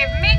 Give me!